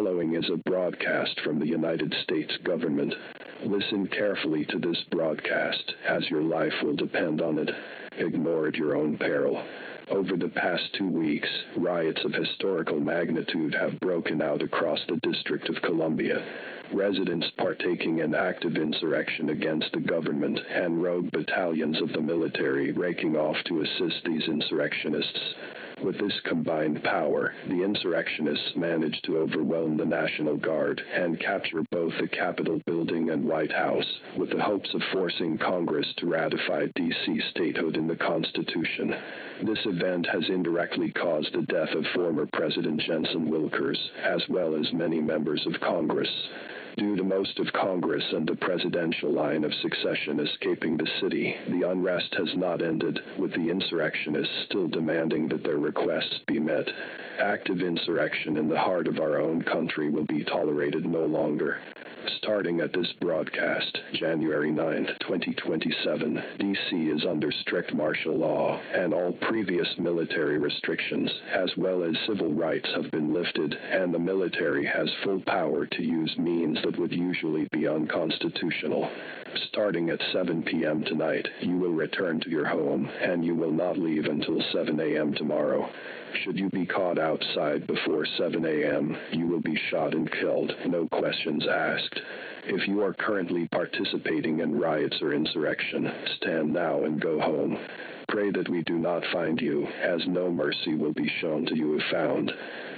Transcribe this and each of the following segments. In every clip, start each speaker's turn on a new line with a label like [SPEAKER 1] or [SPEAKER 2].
[SPEAKER 1] is a broadcast from the United States government. Listen carefully to this broadcast, as your life will depend on it. Ignore at your own peril. Over the past two weeks, riots of historical magnitude have broken out across the District of Columbia. Residents partaking in active insurrection against the government and rogue battalions of the military raking off to assist these insurrectionists. With this combined power, the insurrectionists managed to overwhelm the National Guard and capture both the Capitol building and White House, with the hopes of forcing Congress to ratify D.C. statehood in the Constitution. This event has indirectly caused the death of former President Jensen Wilkers, as well as many members of Congress due to most of Congress and the presidential line of succession escaping the city, the unrest has not ended, with the insurrectionists still demanding that their requests be met. Active insurrection in the heart of our own country will be tolerated no longer. Starting at this broadcast, January 9, 2027, D.C. is under strict martial law, and all previous military restrictions, as well as civil rights, have been lifted, and the military has full power to use means that would usually be unconstitutional. Starting at 7 p.m. tonight, you will return to your home, and you will not leave until 7 a.m. tomorrow. Should you be caught outside before 7 a.m., you will be shot and killed, no questions asked. If you are currently participating in riots or insurrection, stand now and go home. Pray that we do not find you, as no mercy will be shown to you if found.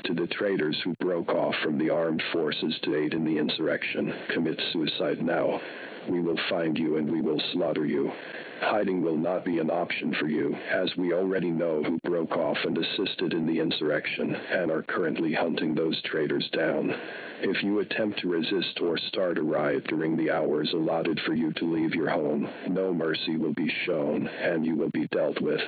[SPEAKER 1] To the traitors who broke off from the armed forces to aid in the insurrection, commit suicide now. We will find you and we will slaughter you. Hiding will not be an option for you, as we already know who broke off and assisted in the insurrection and are currently hunting those traitors down. If you attempt to resist or start a riot during the hours allotted for you to leave your home, no mercy will be shown and you will be dealt with.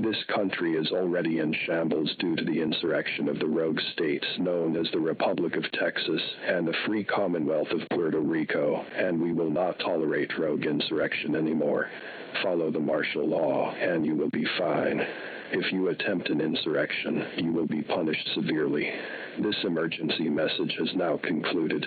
[SPEAKER 1] This country is already in shambles due to the insurrection of the rogue states known as the Republic of Texas and the Free Commonwealth of Puerto Rico, and we will not tolerate rogue insurrection anymore. Follow the martial law, and you will be fine. If you attempt an insurrection, you will be punished severely. This emergency message has now concluded.